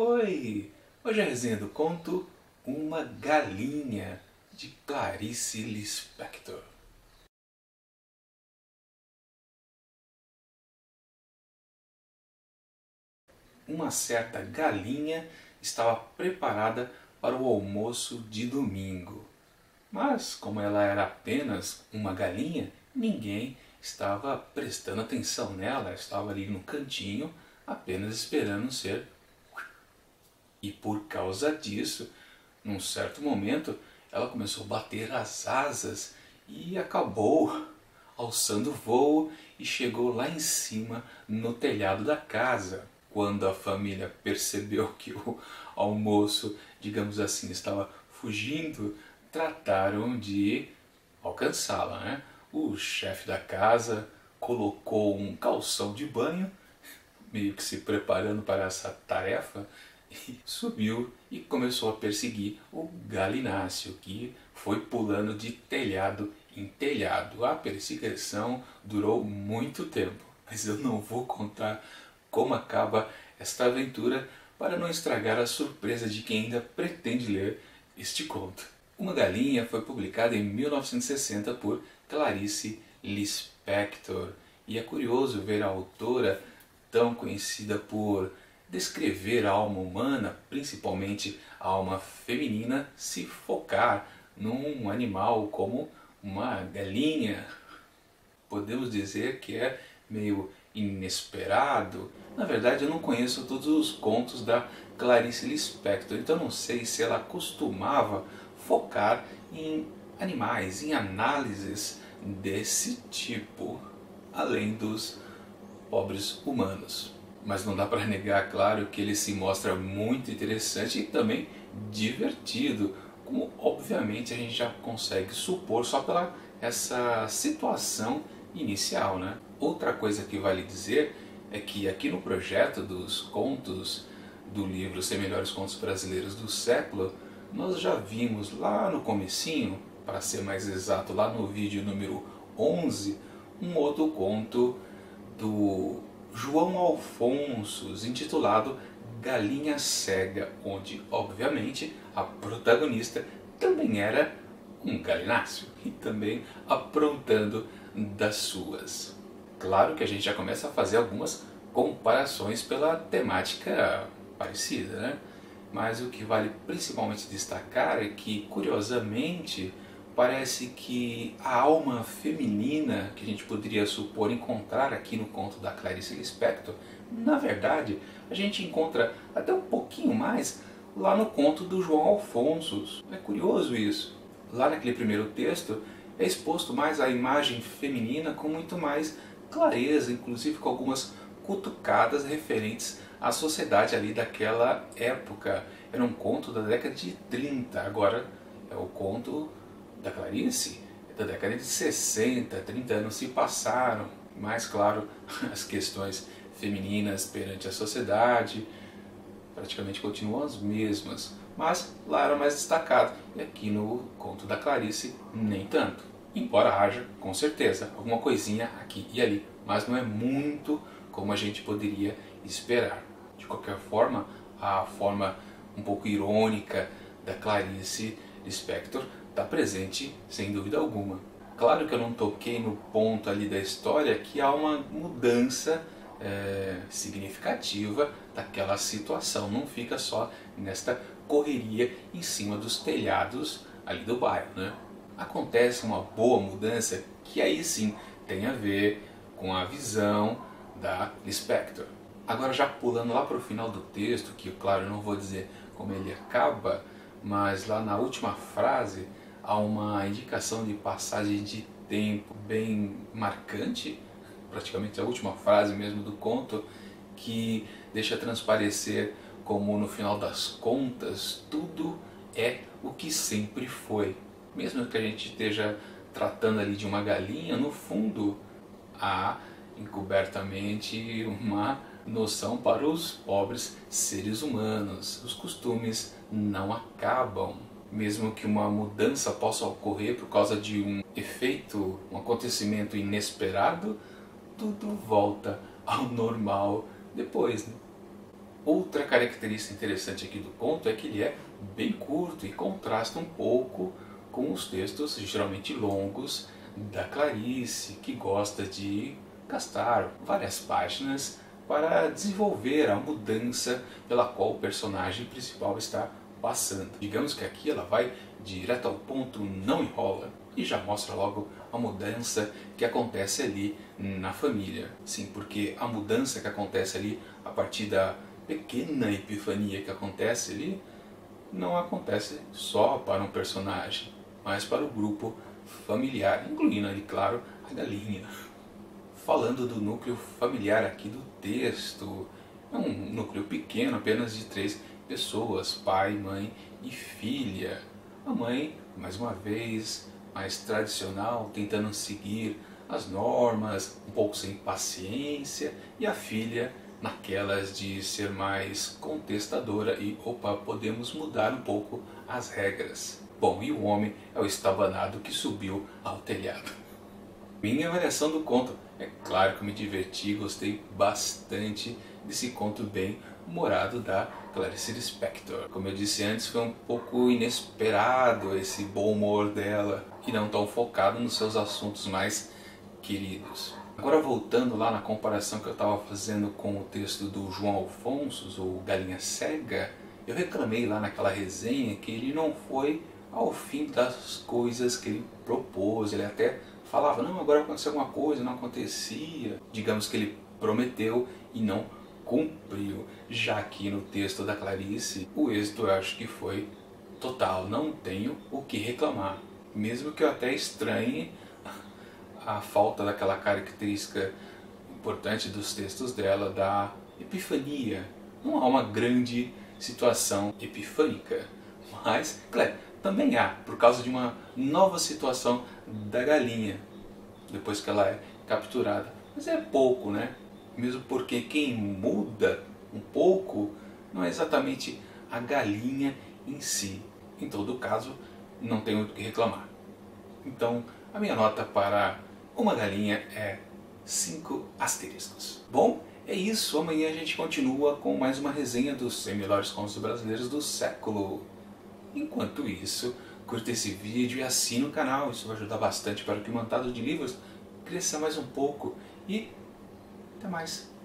Oi! Hoje a resenha do conto Uma Galinha, de Clarice Lispector. Uma certa galinha estava preparada para o almoço de domingo. Mas, como ela era apenas uma galinha, ninguém estava prestando atenção nela, estava ali no cantinho, apenas esperando ser e por causa disso, num certo momento, ela começou a bater as asas e acabou alçando voo e chegou lá em cima no telhado da casa. Quando a família percebeu que o almoço, digamos assim, estava fugindo, trataram de alcançá-la. Né? O chefe da casa colocou um calção de banho, meio que se preparando para essa tarefa, subiu e começou a perseguir o galináceo, que foi pulando de telhado em telhado. A perseguição durou muito tempo, mas eu não vou contar como acaba esta aventura para não estragar a surpresa de quem ainda pretende ler este conto. Uma Galinha foi publicada em 1960 por Clarice Lispector e é curioso ver a autora tão conhecida por descrever a alma humana, principalmente a alma feminina, se focar num animal como uma galinha. Podemos dizer que é meio inesperado. Na verdade, eu não conheço todos os contos da Clarice Lispector, então não sei se ela costumava focar em animais, em análises desse tipo, além dos pobres humanos mas não dá para negar, claro, que ele se mostra muito interessante e também divertido, como obviamente a gente já consegue supor só pela essa situação inicial, né? Outra coisa que vale dizer é que aqui no projeto dos contos do livro Ser Melhores Contos Brasileiros do Século, nós já vimos lá no comecinho, para ser mais exato, lá no vídeo número 11, um outro conto do João Alfonso, intitulado Galinha Cega, onde, obviamente, a protagonista também era um galináceo e também aprontando das suas. Claro que a gente já começa a fazer algumas comparações pela temática parecida, né? Mas o que vale principalmente destacar é que, curiosamente, parece que a alma feminina que a gente poderia supor encontrar aqui no conto da Clarice Lispector, na verdade, a gente encontra até um pouquinho mais lá no conto do João Alfonso. É curioso isso. Lá naquele primeiro texto é exposto mais a imagem feminina com muito mais clareza, inclusive com algumas cutucadas referentes à sociedade ali daquela época. Era um conto da década de 30, agora é o conto da Clarice da década de 60, 30 anos se passaram, mais claro, as questões femininas perante a sociedade praticamente continuam as mesmas, mas lá era mais destacado, e aqui no conto da Clarice nem tanto. Embora haja, com certeza, alguma coisinha aqui e ali, mas não é muito como a gente poderia esperar. De qualquer forma, a forma um pouco irônica da Clarice Lispector está presente sem dúvida alguma. Claro que eu não toquei no ponto ali da história que há uma mudança é, significativa daquela situação, não fica só nesta correria em cima dos telhados ali do bairro. Né? Acontece uma boa mudança que aí sim tem a ver com a visão da Lispector. Agora já pulando lá para o final do texto, que claro eu não vou dizer como ele acaba, mas lá na última frase há uma indicação de passagem de tempo bem marcante, praticamente a última frase mesmo do conto, que deixa transparecer como no final das contas tudo é o que sempre foi. Mesmo que a gente esteja tratando ali de uma galinha, no fundo há encobertamente uma noção para os pobres seres humanos. Os costumes não acabam mesmo que uma mudança possa ocorrer por causa de um efeito, um acontecimento inesperado, tudo volta ao normal depois. Né? Outra característica interessante aqui do conto é que ele é bem curto e contrasta um pouco com os textos geralmente longos da Clarice, que gosta de gastar várias páginas para desenvolver a mudança pela qual o personagem principal está passando. Digamos que aqui ela vai direto ao ponto, não enrola e já mostra logo a mudança que acontece ali na família. Sim, porque a mudança que acontece ali a partir da pequena epifania que acontece ali não acontece só para um personagem, mas para o grupo familiar, incluindo ali, claro, a galinha. Falando do núcleo familiar aqui do texto, é um núcleo pequeno, apenas de três pessoas, pai, mãe e filha. A mãe, mais uma vez, mais tradicional, tentando seguir as normas, um pouco sem paciência, e a filha naquelas de ser mais contestadora e opa, podemos mudar um pouco as regras. Bom, e o homem é o estabanado que subiu ao telhado. Minha avaliação do conto. É claro que me diverti, gostei bastante desse conto bem humorado da Clarice Lispector. Como eu disse antes, foi um pouco inesperado esse bom humor dela e não tão focado nos seus assuntos mais queridos. Agora voltando lá na comparação que eu estava fazendo com o texto do João Alfonso, o Galinha Cega, eu reclamei lá naquela resenha que ele não foi ao fim das coisas que ele propôs, ele até falava, não, agora aconteceu alguma coisa, não acontecia. Digamos que ele prometeu e não cumpriu. Já aqui no texto da Clarice, o êxito eu acho que foi total, não tenho o que reclamar. Mesmo que eu até estranhe a falta daquela característica importante dos textos dela, da epifania. Não há uma grande situação epifânica, mas, claro, também há, por causa de uma nova situação da galinha, depois que ela é capturada. Mas é pouco, né? Mesmo porque quem muda um pouco não é exatamente a galinha em si. Em todo caso, não tenho o que reclamar. Então, a minha nota para uma galinha é 5 asteriscos. Bom, é isso. Amanhã a gente continua com mais uma resenha dos 100 melhores contos brasileiros do século. Enquanto isso, curta esse vídeo e assine o canal. Isso vai ajudar bastante para que o Mantado de Livros cresça mais um pouco. E até mais.